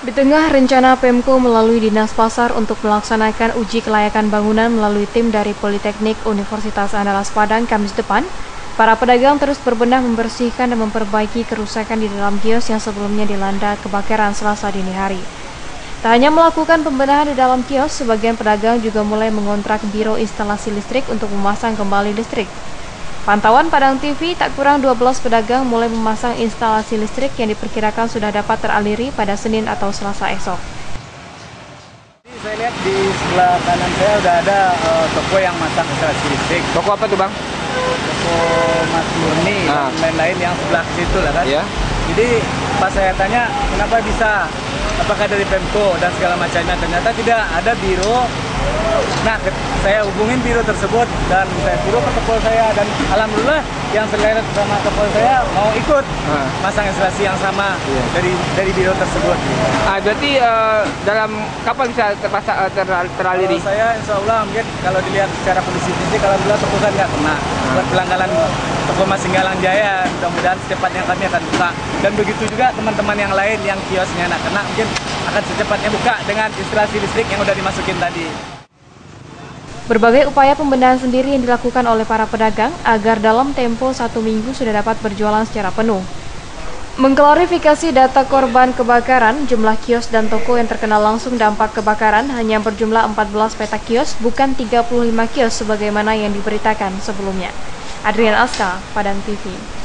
Di tengah rencana Pemko melalui Dinas Pasar untuk melaksanakan uji kelayakan bangunan melalui tim dari Politeknik Universitas Andalas Padang Kamis depan, para pedagang terus berbenah membersihkan dan memperbaiki kerusakan di dalam kios yang sebelumnya dilanda kebakaran selasa dini hari. Tak hanya melakukan pembenahan di dalam kios, sebagian pedagang juga mulai mengontrak biro instalasi listrik untuk memasang kembali listrik. Pantauan Padang TV, tak kurang 12 pedagang mulai memasang instalasi listrik yang diperkirakan sudah dapat teraliri pada Senin atau Selasa esok. Saya lihat di sebelah kanan saya udah ada uh, toko yang masang instalasi listrik. Toko apa tuh bang? Toko Mas Murni Ah. dan lain-lain yang sebelah situ lah kan. Ya. Jadi pas saya tanya kenapa bisa, apakah dari Pemko dan segala macamnya, ternyata tidak ada biro. Nah, saya hubungin biro tersebut dan saya suruh ke toko saya dan alhamdulillah yang seleret sama toko saya mau ikut Ah. masang instalasi yang sama Iya. dari dari biro tersebut. Ah, berarti eh, dalam kapan bisa terpasang eh, ter- teraliri? Kalau saya insya Allah mungkin kalau dilihat secara kondisi fisik alhamdulillah toko kan nggak kena. Buat pelanggaran toko Masing Galang Jaya, mudah-mudahan secepatnya kami akan buka. Dan begitu juga teman-teman yang lain yang kiosnya nak kena mungkin akan secepatnya buka dengan instalasi listrik yang udah dimasukin tadi. Berbagai upaya pembenahan sendiri yang dilakukan oleh para pedagang agar dalam tempo satu minggu sudah dapat berjualan secara penuh. Mengklarifikasi data korban kebakaran, jumlah kios dan toko yang terkena langsung dampak kebakaran hanya berjumlah 14 petak kios, bukan 35 kios sebagaimana yang diberitakan sebelumnya. Adrian Aska, Padang TV.